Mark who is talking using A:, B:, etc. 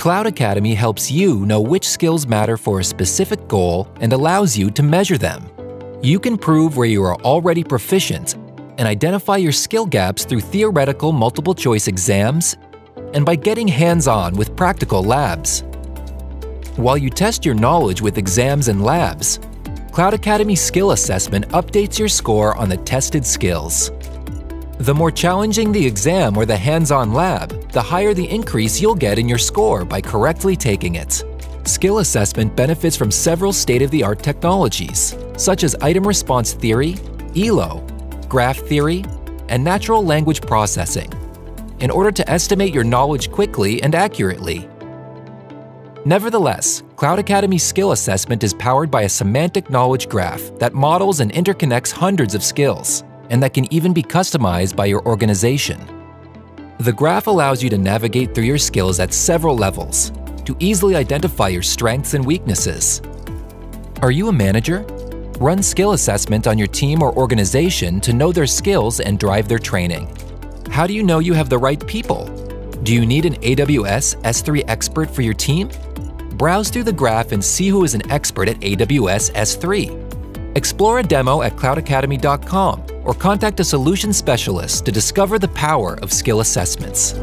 A: Cloud Academy helps you know which skills matter for a specific goal and allows you to measure them. You can prove where you are already proficient and identify your skill gaps through theoretical multiple choice exams and by getting hands-on with practical labs. While you test your knowledge with exams and labs, Cloud Academy Skill Assessment updates your score on the tested skills. The more challenging the exam or the hands-on lab, the higher the increase you'll get in your score by correctly taking it. Skill assessment benefits from several state-of-the-art technologies, such as item response theory, ELO, graph theory, and natural language processing, in order to estimate your knowledge quickly and accurately. Nevertheless, Cloud Academy Skill Assessment is powered by a semantic knowledge graph that models and interconnects hundreds of skills, and that can even be customized by your organization. The graph allows you to navigate through your skills at several levels to easily identify your strengths and weaknesses. Are you a manager? Run skill assessment on your team or organization to know their skills and drive their training. How do you know you have the right people? Do you need an AWS S3 expert for your team? Browse through the graph and see who is an expert at AWS S3. Explore a demo at cloudacademy.com or contact a solution specialist to discover the power of skill assessments.